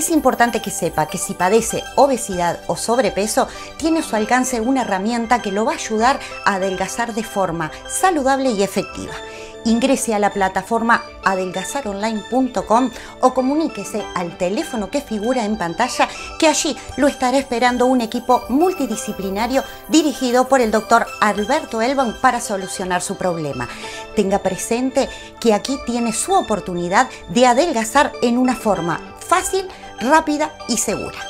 Es importante que sepa que si padece obesidad o sobrepeso, tiene a su alcance una herramienta que lo va a ayudar a adelgazar de forma saludable y efectiva ingrese a la plataforma adelgazaronline.com o comuníquese al teléfono que figura en pantalla que allí lo estará esperando un equipo multidisciplinario dirigido por el doctor Alberto Elbaum para solucionar su problema. Tenga presente que aquí tiene su oportunidad de adelgazar en una forma fácil, rápida y segura.